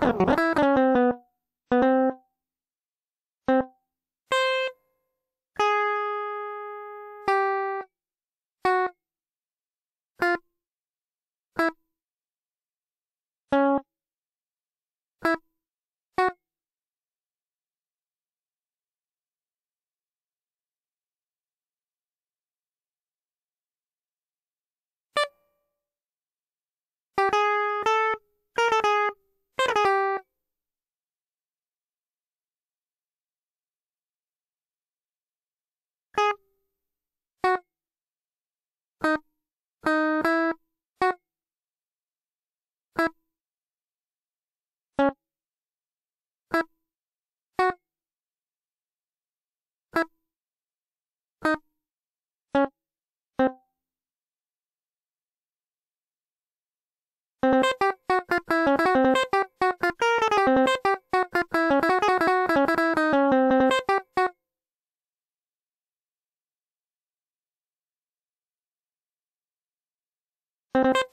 Thank you. あ、あ、you